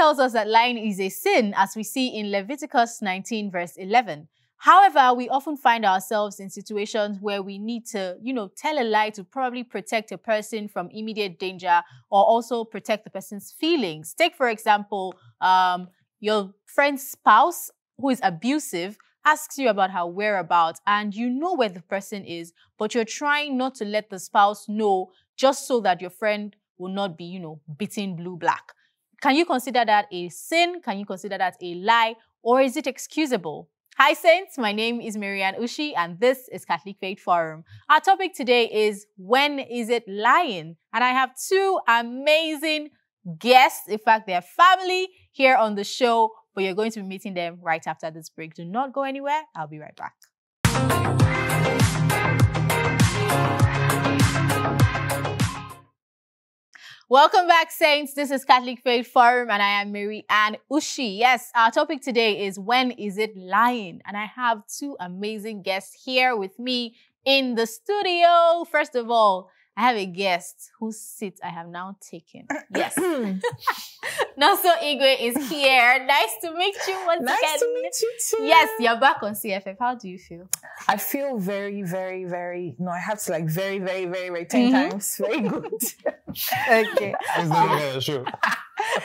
Tells us that lying is a sin, as we see in Leviticus 19, verse 11. However, we often find ourselves in situations where we need to, you know, tell a lie to probably protect a person from immediate danger or also protect the person's feelings. Take, for example, um, your friend's spouse who is abusive asks you about her whereabouts and you know where the person is, but you're trying not to let the spouse know just so that your friend will not be, you know, beaten blue black. Can you consider that a sin? Can you consider that a lie? Or is it excusable? Hi, Saints. My name is Mary-Ann Ushi, and this is Catholic Faith Forum. Our topic today is When is it lying? And I have two amazing guests. In fact, they're family here on the show, but you're going to be meeting them right after this break. Do not go anywhere. I'll be right back. Welcome back, Saints. This is Catholic Faith Forum, and I am Mary Ann Ushi. Yes, our topic today is when is it lying? And I have two amazing guests here with me in the studio. First of all, I have a guest whose seat I have now taken. Yes. Nonso Igwe is here. Nice to meet you once Nice again. Nice to meet you too. Yes, you're back on CFF. How do you feel? I feel very, very, very. No, I have to like very, very, very, very 10 Mhm. times. Very good. Okay. It's not even true.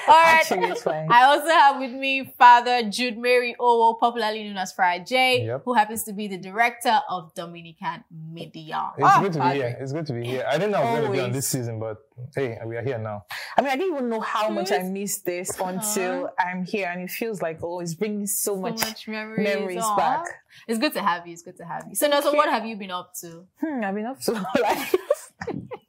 All right. Actually. I also have with me Father Jude Mary Owo, popularly known as Friar Jay, Yep. who happens to be the director of Dominican Media. It's Ah, good to be Padre. here. It's good to be here. I didn't know I was going to be on this season, but hey, we are here now. I mean, I didn't even know how much I missed this until I'm here, and it feels like oh, it's bringing so, So much. much memories, memories Aw. back. It's good to have you. It's good to have you. So, now, so what have you been up to? Hmm, I've been up to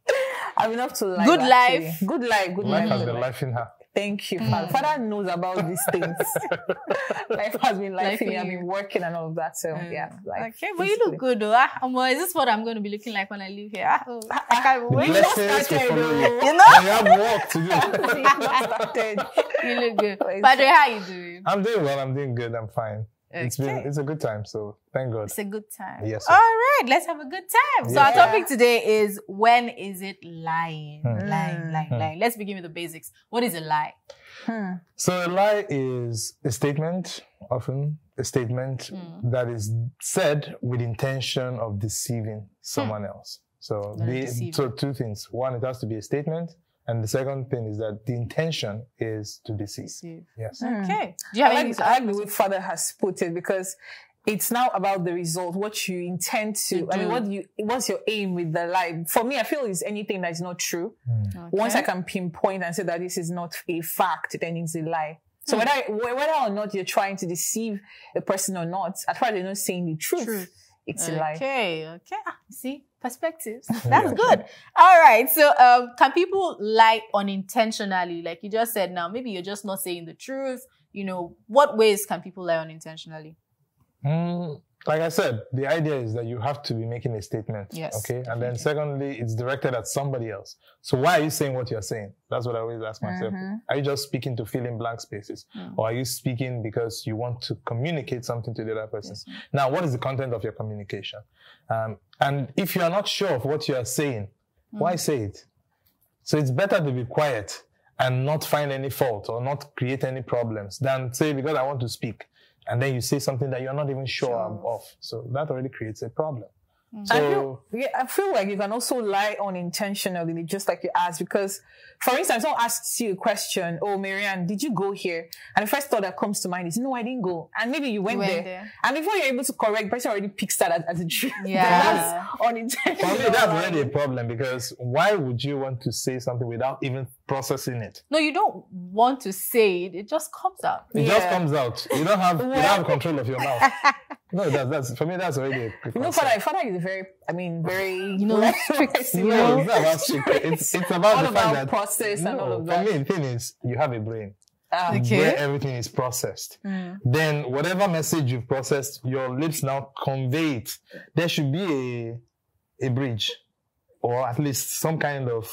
life. I've been up to life. Good actually. life. Good life. Good Life life. has good been life. life in her. Thank you, Father. Father knows about these things. life has been life, Life in me. I've been working and all of that. So Mm. yeah, life. Okay, but you look good though. Ah, um, is this what I'm going to be looking like when I leave here? Ah, oh, I can't wait. blessings will started, you. oh. You know? And you have work to do. started. You look good. But it's- Padre, how you doing? I'm doing well. I'm doing good. I'm fine. It's been it's a good time. So thank God. It's a good time. Yes, sir. All right, let's have a good time. So our topic today is when is it lying? Hmm. Lying, lying, Hmm. lying. Let's begin with the basics. What is a lie? Hmm. So a lie is a statement, often a statement Mm. that is said with intention of deceiving someone else. So the, so two things. One, it has to be a statement, and the second thing is that the intention is to deceive. Deceive. Yes. Hmm. Okay. Do you have I anything like, I add? like the way Father has put it because it's now about the result, what you intend to. To I mean, what do you? What's your aim with the lie? For me, I feel it's anything that is not true. Once I can pinpoint and say that this is not a fact, then it's a lie. So Hmm. whether whether or not you're trying to deceive a person or not, as far as you're not saying the truth, Truth. it's a lie. Okay, okay. Ah, see, perspectives. That's good. All right. So, um, can people lie unintentionally? Like you just said now, maybe you're just not saying the truth. You know, what ways can people lie unintentionally? Mm, like I said, the idea is that you have to be making a statement. Yes, Okay. And then secondly, it's directed at somebody else. So why are you saying what you're saying? That's what I always ask myself. Mhm. Are you just speaking to fill in blank spaces? Mm. Or are you speaking because you want to communicate something to the other person? Yes. Now, what is the content of your communication? Um, and if you are not sure of what you are saying, why Mm. say it? So it's better to be quiet and not find any fault or not create any problems than say, because I want to speak. And then you say something that you're not even sure, Sure. of. So that already creates a problem. I feel, yeah, I feel like you can also lie unintentionally, just like you asked, because, for instance, someone asks you a question, "Oh, Mary-Ann, did you go here?" And the first thought that comes to mind is, "No, I didn't go." And maybe you went, went there. there. and before you're able to correct, the person already picks that as, as a truth. Yeah. that's for me, that's lying. already a problem because why would you want to say something without even processing it? No, you don't want to say it. It just comes out. It just comes out. You don't have you don't have control of your mouth. No, that's that's for me. That's already a You know, father, father is a very, I mean, very, you know, strict, No, it's not about strict. It's it's about all the fact about that process and all no, of for me, the thing is, you have a brain Ah, Okay. where everything is processed. Mm. Then whatever message you've processed, your lips now convey it. There should be a a bridge, or at least some kind of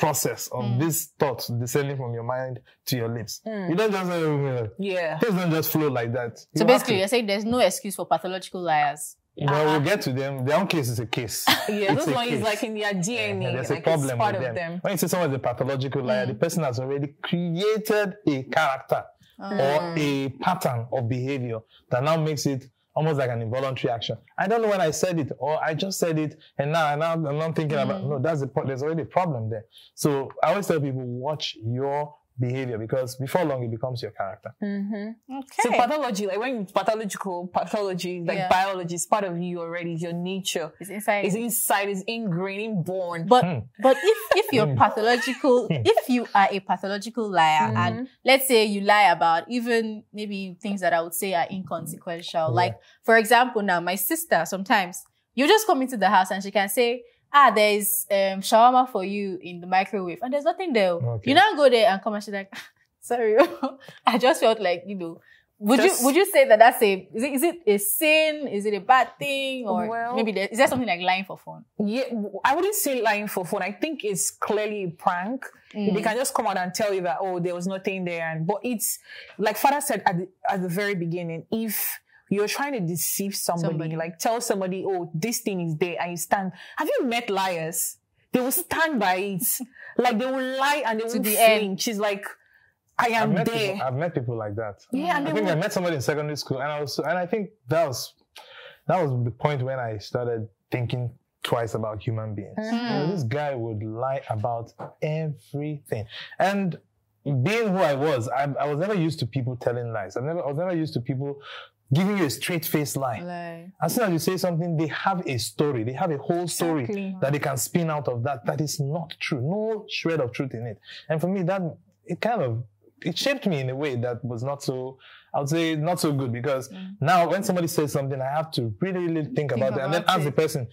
process of Mm. this thought descending from your mind to your lips. Mm. You don't just yeah. things don't just flow like that. So You have basically, you're saying there's no excuse for pathological liars. Well, uh-huh. we'll get to them. Their own case is a case. Yeah, It's those a one is like in their uh-huh. DNA. And there's like a problem it's part with them. them. When you say someone is a pathological liar, the mm. person has already created a character mm. or a pattern of behavior that now makes it almost like an involuntary action. I don't know when I said it, or I just said it, and now, now I'm not thinking about. Mm. No, that's the point. There's already a problem there. So I always tell people, watch your behavior because before long it becomes your character. Mm-hmm. Okay. So pathology, like when pathological pathology, like Yeah. biology, is part of you already. It's your nature. it's inside. It's inside. It's ingrained, inborn. But Hmm. but if if you're hmm. pathological, hmm. if you are a pathological liar, mm-hmm. and let's say you lie about even maybe things that I would say are inconsequential, like for example, now my sister sometimes you just come into the house and she can say, ah, there's um shawarma for you in the microwave, and there's nothing there. Okay. You now go there and come and she's like, sorry, I just felt like you know. Would Just- you would you say that that's a is it, is it a sin is it a bad thing or Well- maybe there, is there something like lying for fun? Yeah, I wouldn't say lying for fun. I think it's clearly a prank. Mm. They can just come out and tell you that oh, there was nothing there, and but it's like Father said at the, at the very beginning. If you're trying to deceive somebody, Somebody. like tell somebody, oh, this thing is there, and you stand. Have you met liars? They will stand by it, like they will lie and they won't the end. flinch. She's like, I I've am met, there. people, I've met people like that. Yeah, and I they think I will- met somebody in secondary school, and I was, and I think that was that was the point when I started thinking twice about human beings. Mm-hmm. You know, this guy would lie about everything, and being who I was, I, I was never used to people telling lies. I never, I was never used to people giving you a straight face lie. As soon as you say something, they have a story. They have a whole story Exactly. that they can spin out of that. That is not true. No shred of truth in it. And for me, that it kind of it shaped me in a way that was not so. I would say not so good because now when somebody says something, I have to really, really think, about it and then about ask it. the person.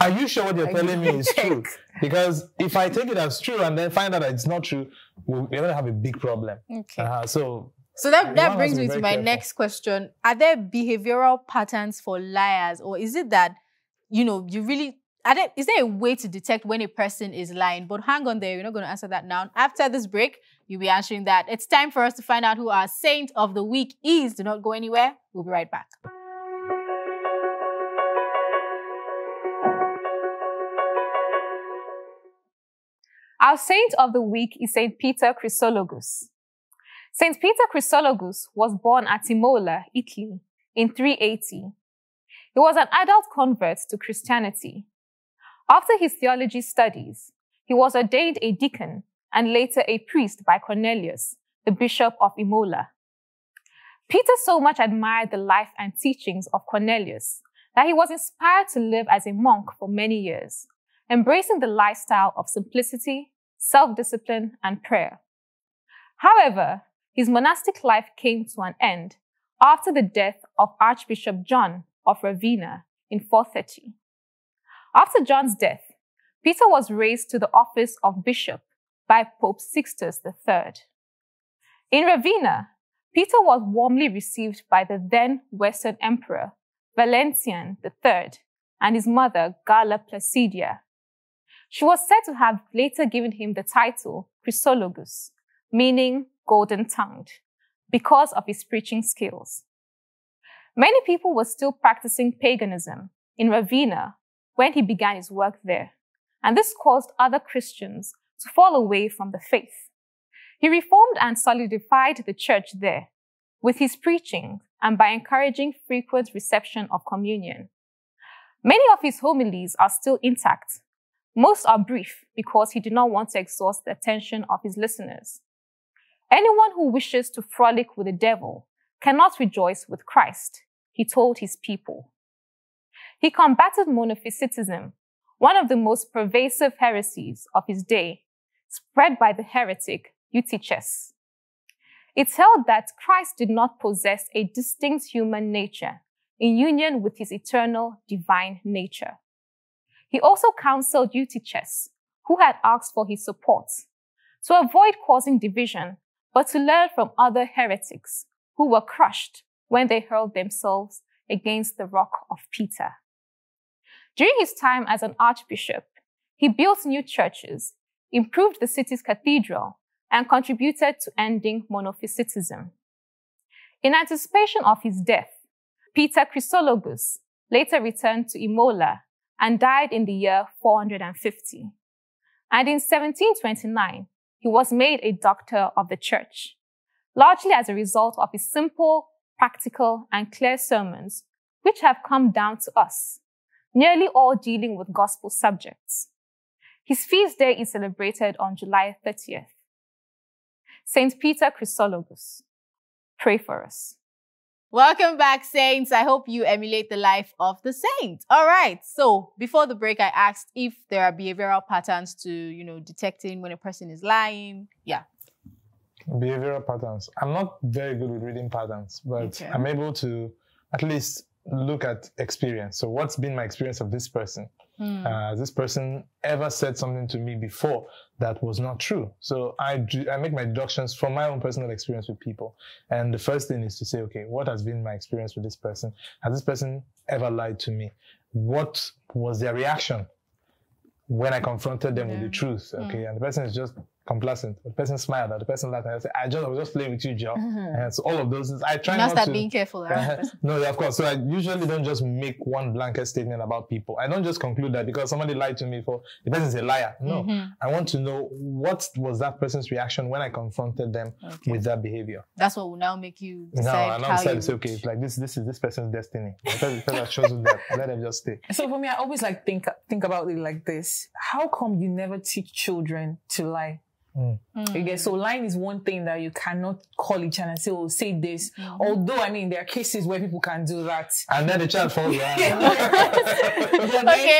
Are you sure what you're telling me is true? Because if I take it as true and then find out that it's not true, we're going to have a big problem. okay. Uh, so So that, that brings me to my careful. next question. Are there behavioral patterns for liars, or is it that, you know, you really are there, is there a way to detect when a person is lying? But hang on there, we're not going to answer that now. After this break, you'll be answering that. It's time for us to find out who our saint of the week is. Do not go anywhere. We'll be right back. Our saint of the week is Saint Peter Chrysologus. Saint Peter Chrysologus was born at Imola, Italy, in 380. He was an adult convert to Christianity. After his theology studies, he was ordained a deacon and later a priest by Cornelius, the bishop of Imola. Peter so much admired the life and teachings of Cornelius that he was inspired to live as a monk for many years, embracing the lifestyle of simplicity, self discipline, and prayer. However, his monastic life came to an end after the death of Archbishop John of Ravenna in 430. After John's death, Peter was raised to the office of bishop by Pope Sixtus III. In Ravenna, Peter was warmly received by the then Western Emperor Valentinian III and his mother Galla Placidia. She was said to have later given him the title Chrysologus, meaning golden tongued, because of his preaching skills. Many people were still practicing paganism in Ravenna when he began his work there, and this caused other Christians to fall away from the faith. He reformed and solidified the church there with his preaching and by encouraging frequent reception of communion. Many of his homilies are still intact. Most are brief because he did not want to exhaust the attention of his listeners. Anyone who wishes to frolic with the devil cannot rejoice with Christ, he told his people. He combated monophysitism, one of the most pervasive heresies of his day, spread by the heretic Eutyches. It held that Christ did not possess a distinct human nature in union with his eternal divine nature. He also counseled Eutyches, who had asked for his support, to avoid causing division, but to learn from other heretics who were crushed when they hurled themselves against the rock of Peter. During his time as an archbishop, he built new churches, improved the city's cathedral, and contributed to ending monophysitism. In anticipation of his death, Peter Chrysologus later returned to Imola and died in the year 450. And in 1729, he was made a doctor of the church, largely as a result of his simple, practical, and clear sermons, which have come down to us, nearly all dealing with gospel subjects. His feast day is celebrated on July 30th. Saint Peter Chrysologus, pray for us. Welcome back, Saints. I hope you emulate the life of the saint. All right. So before the break, I asked if there are behavioral patterns to, you know, detecting when a person is lying. Yeah. Behavioral patterns. I'm not very good with reading patterns, but okay. I'm able to at least look at experience. So what's been my experience of this person? Hmm. Uh, this person ever said something to me before that was not true. So I do, I make my deductions from my own personal experience with people. And the first thing is to say, okay, what has been my experience with this person? Has this person ever lied to me? What was their reaction when I confronted them yeah. with the truth? Hmm. Okay. And the person is just complacent. The person smiled at the person laughed and I said, I just I was just playing with you, Joe. Mm-hmm. And so all of those things, I try not, not to being careful. no, of course. So I usually don't just make one blanket statement about people. I don't just conclude that because somebody lied to me for the person's a liar. No. Mm-hmm. I want to know what was that person's reaction when I confronted them okay. with that behavior. That's what will now make you decide. No, I now decide to say, okay, it's like this this is this person's destiny. Because the person chosen that. Let them just stay. So for me, I always like think think about it like this. How come you never teach children to lie? Mm. Mm. So lying is one thing that you cannot call each other and say, "Oh, say this." Mm. Although, I mean, there are cases where people can do that, and then the child falls down. okay,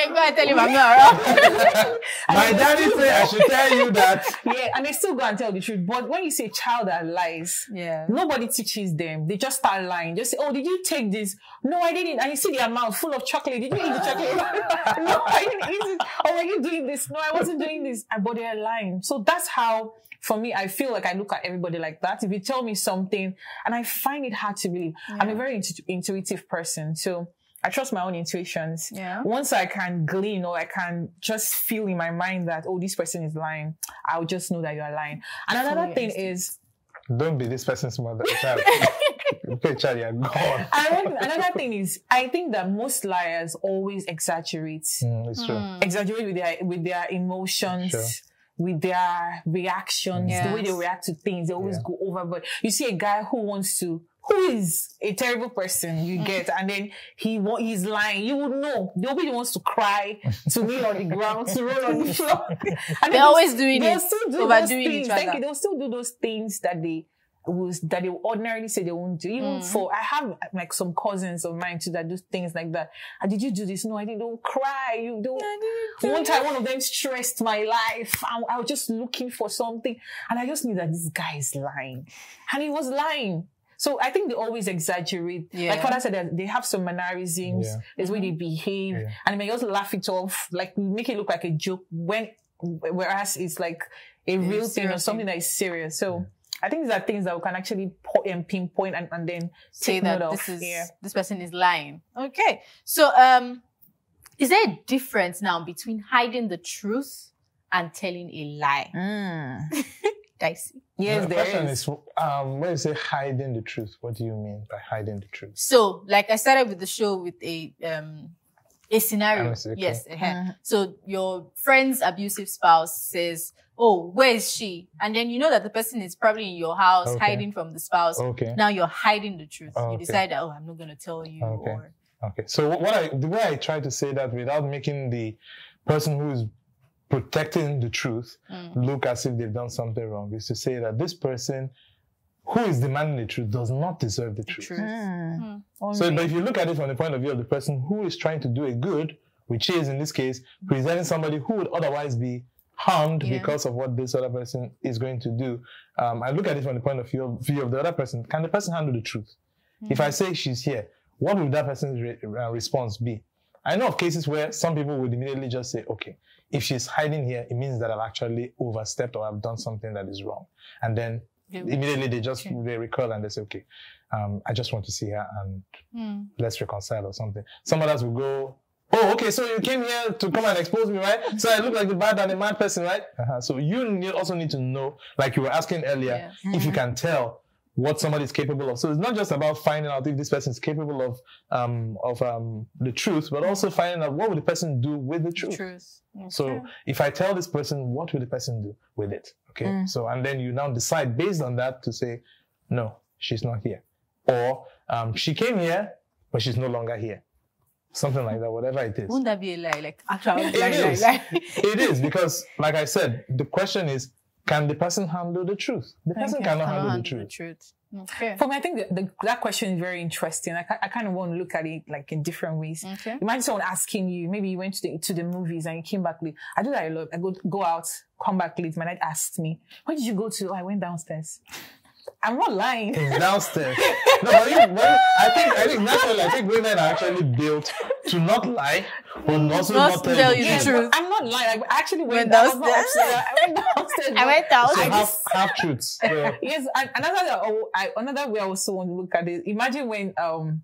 go and tell him I'm not wrong. My daddy said I should tell you that. Yeah, and they still go and tell the truth. But when you say child that lies, yeah, nobody teaches them. They just start lying. Just say, "Oh, did you take this?" No, I didn't. And you see their mouth full of chocolate. Did you eat the chocolate? no, I didn't eat it. Oh, were you doing this? No, I wasn't doing this. But they're lying. So that's how how, for me, I feel like I look at everybody like that. If you tell me something and I find it hard to believe, yeah. I'm a very intu- intuitive person. So I trust my own intuitions. Yeah. Once I can glean or I can just feel in my mind that, oh, this person is lying, I'll just know that you are lying. And another thing is, don't be this person's mother. Child. okay, child, you're gone. another thing is, I think that most liars always exaggerate. Mm, it's true. Mm. Exaggerate with their with their emotions. Sure with their reactions, yes. the way they react to things, they always yeah. go overboard. You see a guy who wants to, who is a terrible person, you mm. get, and then he he's lying. You would know. Nobody wants to cry, to kneel on the ground, to roll on the floor. and they're always doing it, still do overdoing each other. Thank you. They'll still do those things that they that they ordinarily say they won't do. Even mm. for I have like some cousins of mine too that do things like that. And did you do this? No, I didn't. Don't cry. You don't. Do one time, one of them stressed my life. I, I, was just looking for something, and I just knew that this guy is lying, and he was lying. So I think they always exaggerate. Yeah. Like father said, they have some mannerisms. Yeah. There's way they behave, yeah. and they may just laugh it off, like make it look like a joke when, whereas it's like a real thing or something that is serious. So. I think these are things that we can actually po- um, pinpoint and, and then say that this is yeah. this person is lying. Okay, so um, is there a difference now between hiding the truth and telling a lie? Mm. Dicey. Yes, the there question is. is um, when you say hiding the truth, what do you mean by hiding the truth? So, like I started with the show with a um a scenario. Okay. Yes. Uh-huh. Mm-hmm. So your friend's abusive spouse says, oh, where is she? And then you know that the person is probably in your house okay. hiding from the spouse. Okay. Now you're hiding the truth. Okay. You decide that, oh, I'm not going to tell you. Okay. Or... okay. So what I, the way I try to say that without making the person who is protecting the truth mm. look as if they've done something wrong is to say that this person who is demanding the truth does not deserve the, the truth. truth. Mm. Mm. So, but if you look at it from the point of view of the person who is trying to do a good, which is in this case presenting somebody who would otherwise be harmed yeah. because of what this other person is going to do. Um, I look at it from the point of view, view of the other person. Can the person handle the truth? Mm-hmm. If I say she's here, what would that person's re- uh, response be? I know of cases where some people would immediately just say, okay, if she's hiding here, it means that I've actually overstepped or I've done something that is wrong. And then immediately they just okay. they recall and they say, okay, um, I just want to see her and mm. let's reconcile or something. Some others will go, Oh, okay. So you came here to come and expose me, right? So I look like the bad and the mad person, right? Uh-huh. So you also need to know, like you were asking earlier, if you can tell what somebody is capable of. So it's not just about finding out if this person is capable of um, of um, the truth, but also finding out what will the person do with the truth. Truth. So if I tell this person, what will the person do with it? Okay. Mm. So and then you now decide based on that to say, no, she's not here, or um, she came here, but she's no longer here. Something like that, whatever it is. Wouldn't that be a lie? Like actual lie, It lie, is. lie. it is because, like I said, the question is, can the person handle the truth? The person Okay, cannot cannot handle the truth. truth. Okay. For me, I think the, the, that question is very interesting. I, I kind of want to look at it like in different ways. Okay. Imagine someone asking you, maybe you went to the to the movies and you came back late. I do that a lot. I go go out, come back late. My dad asked me, "Where did you go to?" "Oh, I went downstairs. I'm not lying. It's downstairs. no, but you, well, I think I think naturally, I think women are actually built to not lie, but also Not not, tell, tell you the truth. truth. I'm not lying. I actually went, Went down- I was not downstairs? I went downstairs. I went out. So I half half truths. So, Yes, another oh, I, another way I also want to look at it. Imagine when um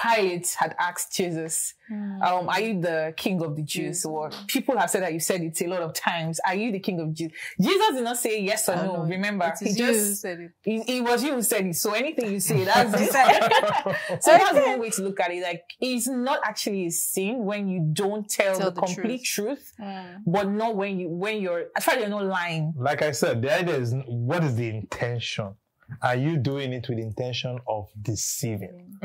Pilate had asked Jesus, Hmm. um, "Are you the King of the Jews?" Or people have said that you said it a lot of times. Are you the King of Jews? Jesus did not say yes or no. no, Remember, it he is you just said it. it, it was you who said it. So anything you say, that's it. so that's one way to look at it. Like it's not actually a sin when you don't tell, Tell the, the complete truth, Mm. but not when you when you're. As far as you're not lying. like I said, the idea is what is the intention? Are you doing it with intention of deceiving?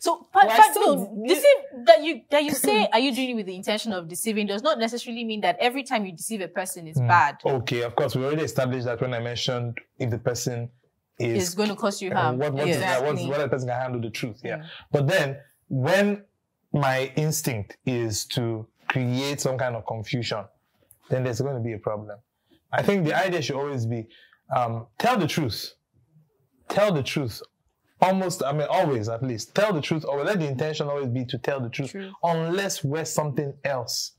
So, but, Well, I but still- no, deceive that you that you say are you doing it with the intention of deceiving does not necessarily mean that every time you deceive a person is bad. Okay, of course, we already established that when I mentioned if the person is It's going to cause you uh, harm. what, what, Yeah. is that? what, Exactly. whether the person can handle the truth. Yeah. But then when my instinct is to create some kind of confusion, then there's going to be a problem. I think the idea should always be um, tell the truth. Tell the truth. Almost, I mean, always at least. Tell the truth, or let the intention always be to tell the truth, True. unless where something else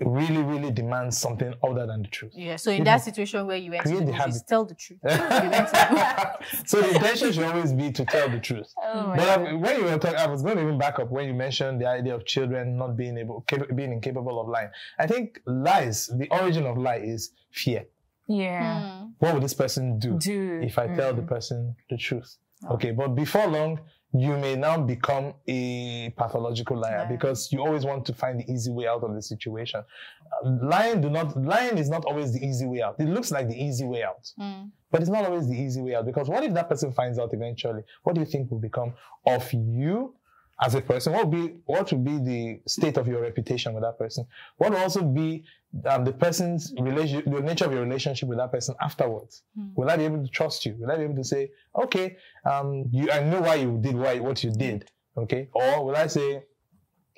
really, really demands something other than the truth. Yeah. So in that situation where you went to the the movies, habit. tell the truth. You went to so the intention should always be to tell the truth. Oh my but um, when you were talking, I was going to even back up when you mentioned the idea of children not being able, cap- being incapable of lying. I think lies, the origin of lie is fear. Yeah. Hmm. What would this person do, Do if I tell the person the truth? Okay, but before long, you may now become a pathological liar Liar. because you always want to find the easy way out of the situation. Uh, lying do not lying is not always the easy way out. It looks like the easy way out. Mm. But it's not always the easy way out because what if that person finds out eventually? What do you think will become of you as a person? What will be what will be the state of your reputation with that person? What would also be um, the person's relation, the nature of your relationship with that person afterwards? Will I be able to trust you? Will I be able to say, okay, um, you, I know why you did why, what you did, okay? Or will I say,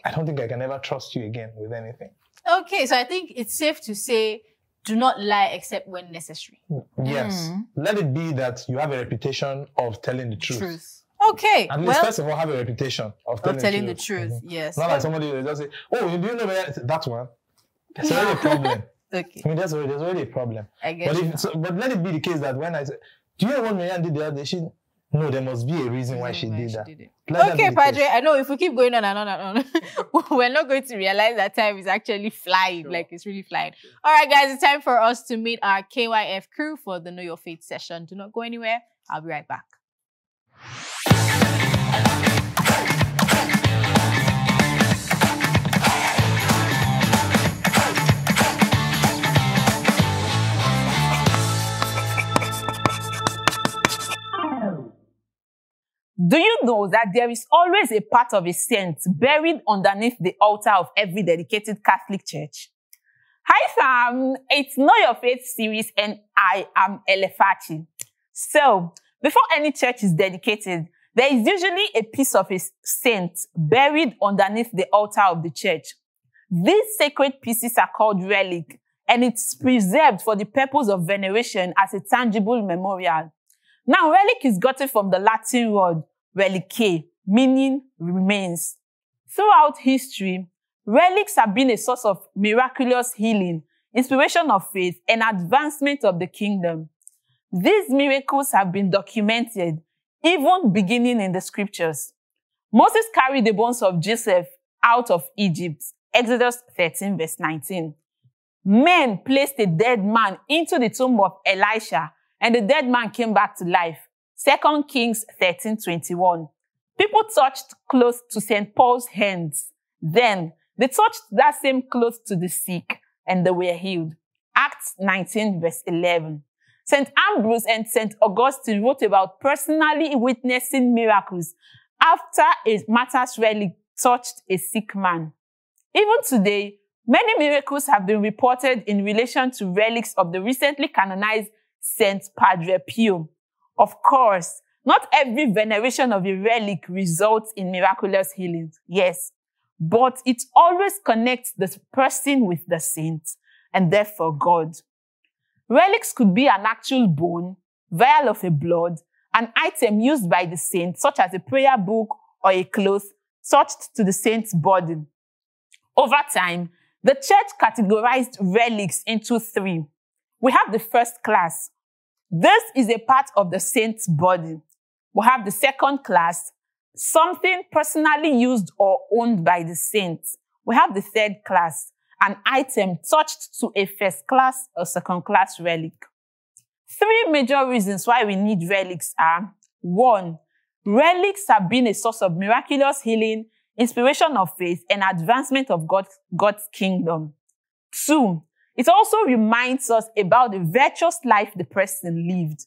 I don't think I can ever trust you again with anything? Okay, so I think it's safe to say do not lie except when necessary. Yes. Let it be that you have a reputation of telling the truth. Okay. At least, well, first of all, have a reputation of telling, of telling the the truth. Mhm. Yes. Not like somebody will just say, "Oh, you do know that that one." There's already a problem. Okay. I mean, there's already, there's already a problem. I get But if, so, but let it be the case that when I say, "Do you know what Mary-Ann did the other day?" She, no, there must be a reason why she Why did that. it. Let that Okay, case. Padre, I know if we keep going on and on and on, we're not going to realize that time is actually flying, like it's really flying. All right, guys, it's time for us to meet our KYF crew for the Know Your Faith session. Do not go anywhere. I'll be right back. Do you know that there is always a part of a saint buried underneath the altar of every dedicated Catholic church? Hi fam, it's Know Your Faith series and I am Elefati. So, before any church is dedicated, there is usually a piece of a saint buried underneath the altar of the church. These sacred pieces are called relic and it's preserved for the purpose of veneration as a tangible memorial. Now, relic is gotten from the Latin word relique, meaning remains. Throughout history, relics have been a source of miraculous healing, inspiration of faith, and advancement of the kingdom. These miracles have been documented even beginning in the scriptures. Moses carried the bones of Joseph out of Egypt, Exodus 13, verse 19. Men placed a dead man into the tomb of Elisha, and the dead man came back to life. 2 Kings 13:21. People touched close to St. Paul's hands. Then they touched that same clothes to the sick and they were healed. Acts 19 verse 11. St. Ambrose and St. Augustine wrote about personally witnessing miracles after a martyr's relic touched a sick man. Even today, many miracles have been reported in relation to relics of the recently canonized Saint Padre Pio. Of course, not every veneration of a relic results in miraculous healing. Yes, but it always connects the person with the saint and therefore God. Relics could be an actual bone, vial of a blood, an item used by the saint, such as a prayer book or a cloth touched to the saint's body. Over time, the church categorized relics into three. We have the first class. This is a part of the saint's body. We have the second class, something personally used or owned by the saint. We have the third class, an item touched to a first class or second class relic. Three major reasons why we need relics are one, relics have been a source of miraculous healing, inspiration of faith, and advancement of God, God's kingdom. Two, it also reminds us about the virtuous life the person lived.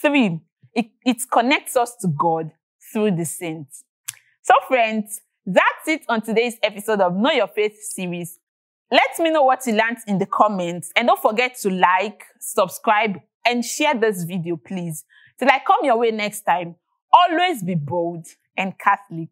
Three, it, it connects us to God through the saints. So friends, that's it on today's episode of Know Your Faith series. Let me know what you learned in the comments and don't forget to like, subscribe, and share this video, please. Till I come your way next time, always be bold and Catholic.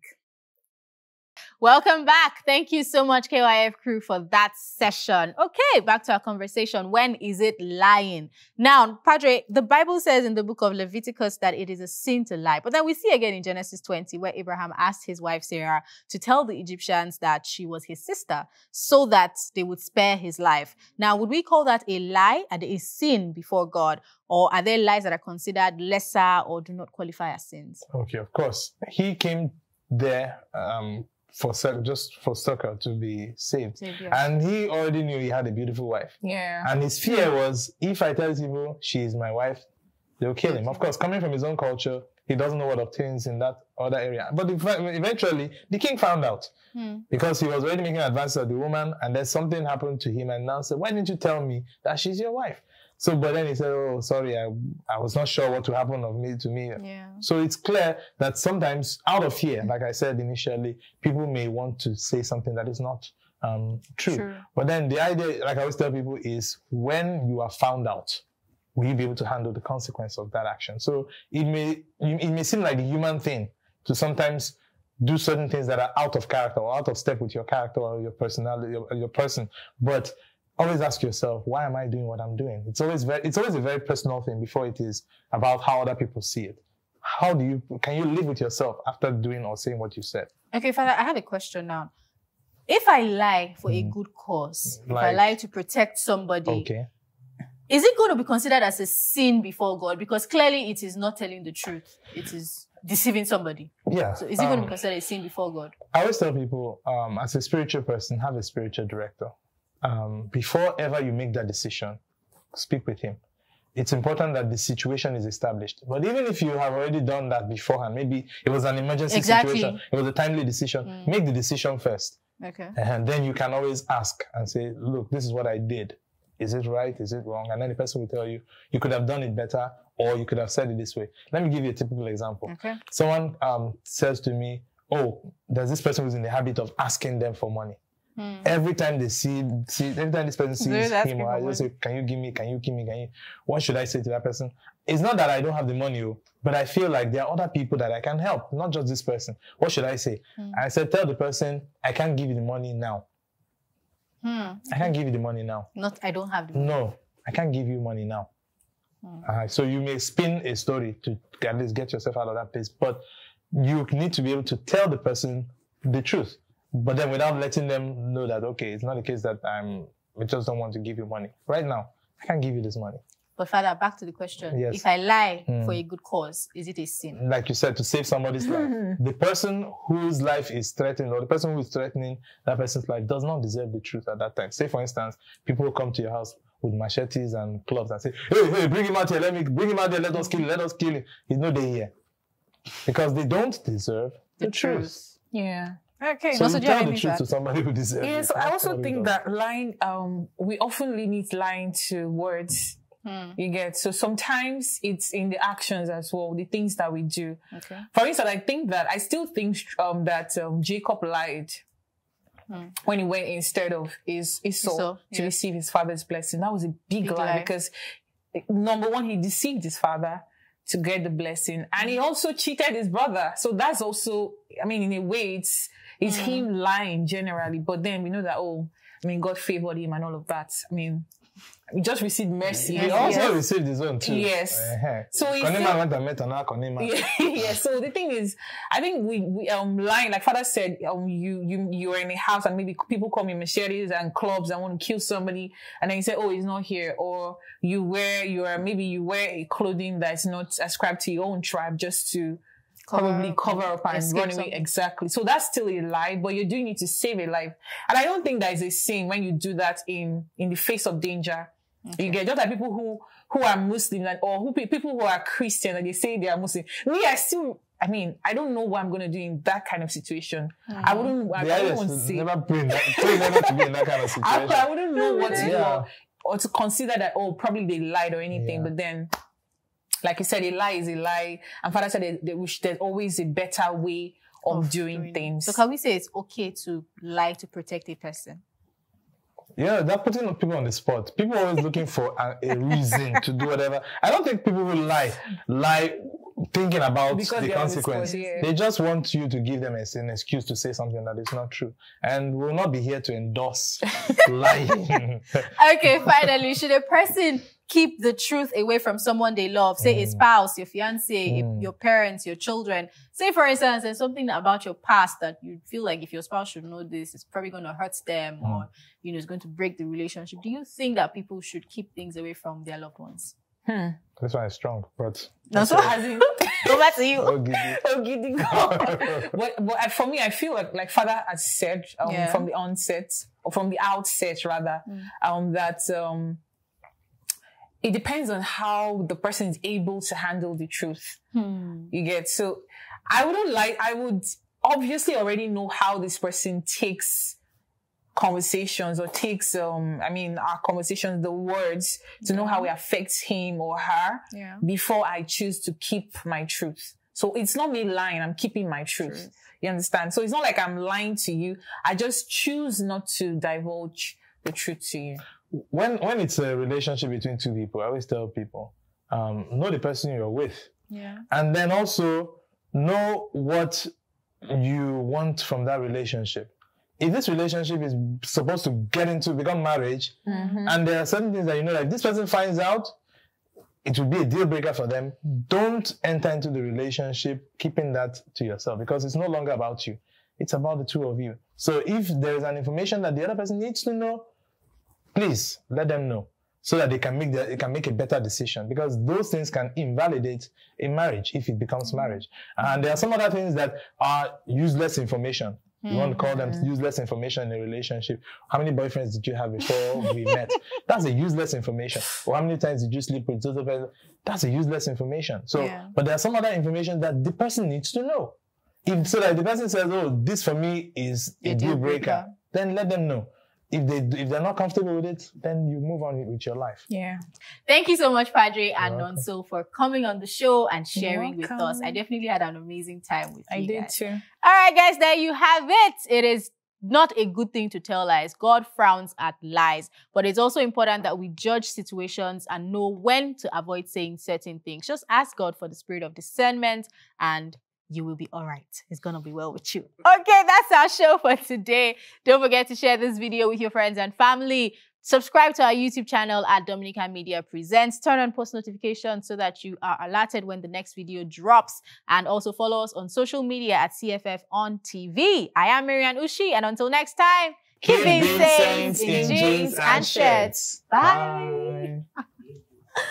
Welcome back. Thank you so much, KYF crew, for that session. Okay, back to our conversation. When is it lying? Now, Padre, the Bible says in the book of Leviticus that it is a sin to lie. But then we see again in Genesis 20 where Abraham asked his wife Sarah to tell the Egyptians that she was his sister so that they would spare his life. Now, would we call that a lie and a sin before God? Or are there lies that are considered lesser or do not qualify as sins? Okay, of course. He came there um, for just for soccer to be saved. And he already knew he had a beautiful wife. Yeah. And his fear was if I tell people she is my wife, they'll kill him. Of course, coming from his own culture, he doesn't know what obtains in that other area. But eventually, the king found out hmm. because he was already making advances of the woman, and then something happened to him, and now said, "Why didn't you tell me that she's your wife?" So, but then he said, "Oh, sorry, I, I was not sure what would happen of me to me." Yeah. So it's clear that sometimes, out of fear, like I said initially, people may want to say something that is not um, true. true. But then the idea, like I always tell people, is when you are found out, will you be able to handle the consequence of that action? So it may it may seem like the human thing to sometimes do certain things that are out of character or out of step with your character or your personality, your, your person, but always ask yourself, why am I doing what I'm doing? It's always very, it's always a very personal thing before it is about how other people see it. How do you, can you live with yourself after doing or saying what you said? Okay, Father, I have a question now. If I lie for mm. a good cause, like, if I lie to protect somebody, okay. is it going to be considered as a sin before God? Because clearly it is not telling the truth. It is deceiving somebody. Yeah. So is it um, going to be considered a sin before God? I always tell people, um, as a spiritual person, have a spiritual director um, before ever you make that decision, speak with him. It's important that the situation is established. But even if you have already done that beforehand, maybe it was an emergency exactly. situation, it was a timely decision, mm. make the decision first. Okay. And then you can always ask and say, look, this is what I did. Is it right? Is it wrong? And then the person will tell you, you could have done it better or you could have said it this way. Let me give you a typical example. Okay. Someone um, says to me, oh, there's this person who's in the habit of asking them for money. Hmm. Every time they see, see, every time this person sees him, I just say, "Can you give me? Can you give me? Can you?" What should I say to that person? It's not that I don't have the money, oh, but I feel like there are other people that I can help, not just this person. What should I say? Hmm. I said, "Tell the person I can't give you the money now. Hmm. I can't give you the money now. Not, I don't have the money. No, I can't give you money now. Hmm. Uh, so you may spin a story to at least get yourself out of that place, but you need to be able to tell the person the truth but then without letting them know that okay, it's not the case that I'm I just don't want to give you money right now. I can't give you this money. But Father, back to the question: yes. If I lie mm. for a good cause, is it a sin? Like you said, to save somebody's life, the person whose life is threatened, or the person who is threatening that person's life, does not deserve the truth at that time. Say, for instance, people come to your house. with machetes and clubs and say, hey, hey, bring him out here, let me bring him out there, let us kill him, let us kill him. He's not there here. Because they don't deserve the, The truth. truth. Yeah. Okay. So also, you do tell the truth to to somebody who deserves Yeah, it. so I also think that lying, um, we often limit lying to words. Hmm. You get so sometimes it's in the actions as well, the things that we do. Okay. For instance, I think that I still think um, that um, Jacob lied Hmm. when he went instead of his Esau Esau, to yeah. receive his father's blessing. That was a big, Big lie, lie. because number one, he deceived his father to get the blessing, and he also cheated his brother. So that's also, I mean, in a way, it's it's Hmm. him lying generally. But then we know that oh, I mean, God favored him and all of that. I mean, he just received mercy. He also yes. received his own too. Yes. Uh-huh. So he Konima went and met another Konima. yeah, yeah. So the thing is, I think we, we um lying, like father said, um you you you're in a house and maybe people come with machetes and clubs and want to kill somebody, and then you say, oh, he's not here, or you wear your maybe you wear a clothing that's not ascribed to your own tribe just to probably up cover up and escape run away. something. Exactly. So that's still a lie, but you're doing it to save a life. And I don't think that is a sin when you do that in in the face of danger. You get just like people who who are Muslim and or who people who are Christian and they say they are Muslim. Me, I still. I mean, I don't know what I'm gonna do in that kind of situation. I mm. wouldn't. I, The I wouldn't is say. never pray in that, pray never to be in that kind of I, situation. I wouldn't know what to do or, or to consider that. Oh, probably they lied or anything. Yeah. But then, like you said, a lie is a lie. And Father said that, that we should- there's always a better way of, doing, things. So can we say it's okay to lie to protect a person? Yeah, they're putting people on the spot. People are always looking for a, a reason to do whatever. I don't think people will lie, lie thinking about Because the they're on the consequence. They just want you to give them as an excuse to say something that is not true. And we'll not be here to endorse lying. Okay, finally, should a person keep the truth away from someone they love? Say a spouse, your fiance, Mm. your parents, your children. Say, for instance, there's something about your past that you feel like if your spouse should know this, it's probably going to hurt them or, you know, it's going to break the relationship. Do you think that people should keep things away from their loved ones? This one is strong, but No, so as in, go back to you. I'll. Oh, giddy go. but but for me, I feel like like Father has said um, Yeah. from the onset or from the outset rather um, that um, it depends on how the person is able to handle the truth. You get so I wouldn't like I would obviously already know how this person takes conversations or takes um I mean our conversations the words to know how it affects him or her Yeah. before I choose to keep my truth. So it's not me lying, I'm keeping my truth. You understand? So it's not like I'm lying to you. I just choose not to divulge the truth to you. when when it's a relationship between two people, I always tell people, um, know the person you're with. Yeah. and then also know what you want from that relationship. If this relationship is supposed to get into become marriage, mm-hmm. and there are certain things that you know, like this person finds out, it will be a deal breaker for them. Don't enter into the relationship keeping that to yourself because it's no longer about you. It's about the two of you. So if there is an information that the other person needs to know, please let them know so that they can make the, they can make a better decision because those things can invalidate a marriage if it becomes marriage. And there are some other things that are useless information. You want to hmm. call them useless information in a relationship. How many boyfriends did you have before we met? That's a useless information. Or how many times did you sleep with this other person? That's a useless information. So, Yeah. but there are some other information that the person needs to know. If so that the person says, "Oh, this for me is a, A deal deal breaker,", breaker. then let them know. If they if they're not comfortable with it, then you move on with your life. Yeah. Thank you so much, Padre and welcome. Nonso, for coming on the show and sharing with us. I definitely had an amazing time with I you I did guys. too. All right, guys, there you have it. It is not a good thing to tell lies. God frowns at lies, but it's also important that we judge situations and know when to avoid saying certain things. Just ask God for the spirit of discernment and you will be all right. It's going to be well with you. Okay, that's our show for today. Don't forget to share this video with your friends and family. Subscribe to our YouTube channel at Dominican Media Presents. Turn on post notifications so that you are alerted when the next video drops. And also follow us on social media at CFF on TV. I am Mary-Ann Ushi, and until next time, keep, being saints in jeans and shirts. Bye. Bye.